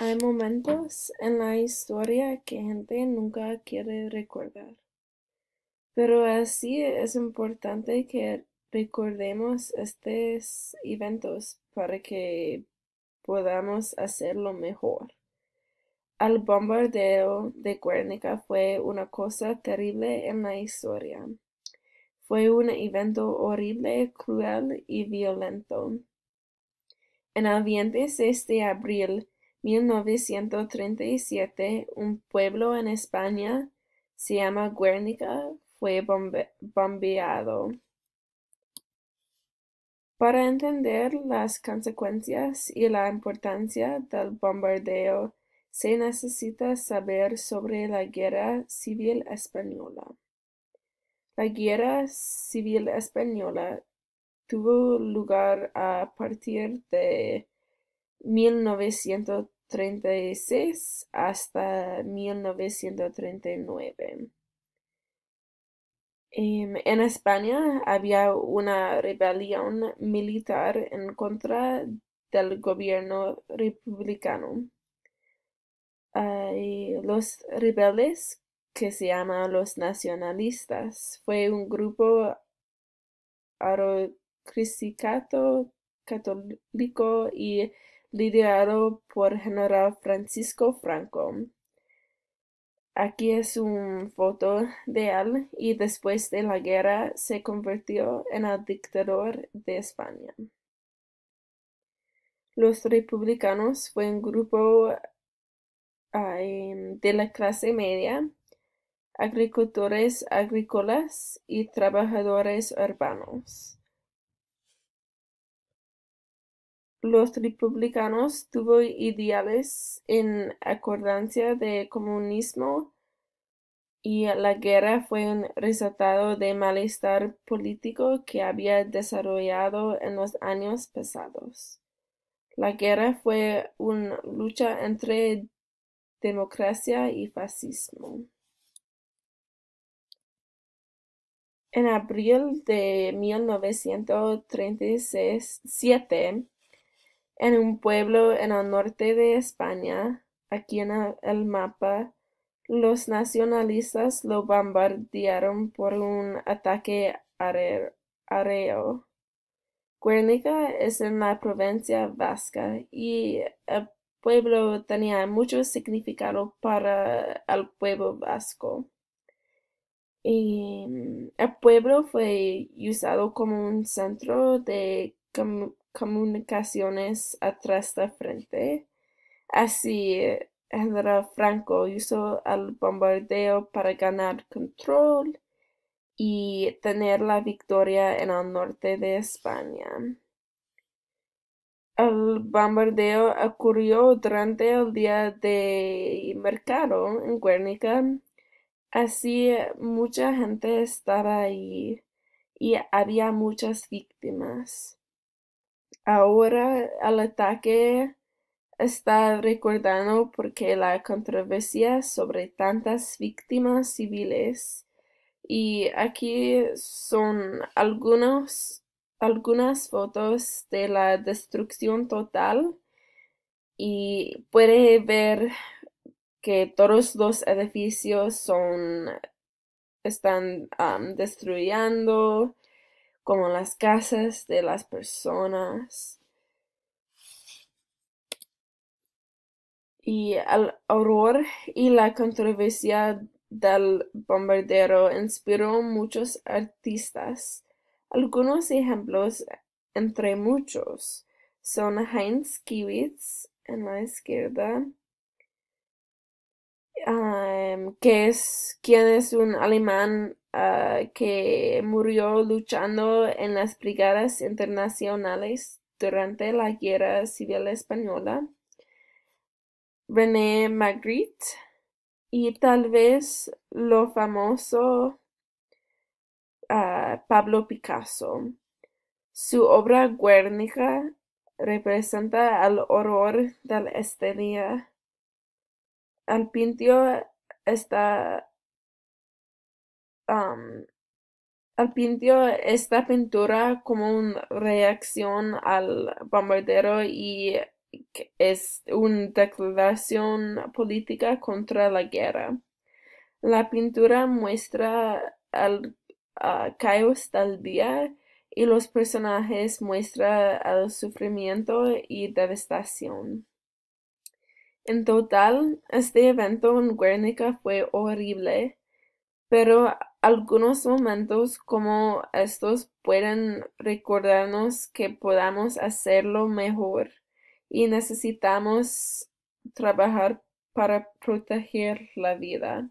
Hay momentos en la historia que gente nunca quiere recordar, pero así es importante que recordemos estos eventos para que podamos hacerlo mejor. El bombardeo de Guernica fue una cosa terrible en la historia. Fue un evento horrible, cruel y violento. En el 26 de abril 1937, un pueblo en España, se llama Guernica, fue bombeado. Para entender las consecuencias y la importancia del bombardeo, se necesita saber sobre la Guerra Civil Española. La Guerra Civil Española tuvo lugar a partir de 1936 hasta 1939. Em, en España había una rebelión militar en contra del gobierno republicano. los rebeldes, que se llaman los nacionalistas, fue un grupo aristocrático católico y liderado por General Francisco Franco. Aquí es una foto de él y después de la guerra se convirtió en el dictador de España. Los republicanos fue un grupo de la clase media, agricultores agrícolas y trabajadores urbanos. Los republicanos tuvo ideales en acordancia de comunismo y la guerra fue un resultado de malestar político que había desarrollado en los años pasados. La guerra fue una lucha entre democracia y fascismo. En abril de 1937, en un pueblo en el norte de España, aquí en el mapa, los nacionalistas lo bombardearon por un ataque aéreo. Guernica es en la provincia vasca y el pueblo tenía mucho significado para el pueblo vasco. Y el pueblo fue usado como un centro de comunicaciones atrás de frente. Así, General Franco usó el bombardeo para ganar control y tener la victoria en el norte de España. El bombardeo ocurrió durante el día de mercado en Guernica, así mucha gente estaba ahí y había muchas víctimas. Ahora el ataque está recordando porque la controversia sobre tantas víctimas civiles. Y aquí son algunos, algunas fotos de la destrucción total. Y puede ver que todos los edificios son están destruyendo como las casas de las personas. Y el horror y la controversia del bombardero inspiró muchos artistas. Algunos ejemplos, entre muchos, son Heinz Kiewitz en la izquierda, que es quien es un alemán Ah, que murió luchando en las brigadas internacionales durante la Guerra Civil Española, René Magritte, y tal vez lo famoso ah, Pablo Picasso. Su obra Guernica representa el horror del este día. Al pintio está al pintó esta pintura como una reacción al bombardero y es una declaración política contra la guerra. La pintura muestra el caos del día y los personajes muestran el sufrimiento y devastación. En total, este evento en Guernica fue horrible, pero algunos momentos como estos pueden recordarnos que podamos hacerlo mejor y necesitamos trabajar para proteger la vida.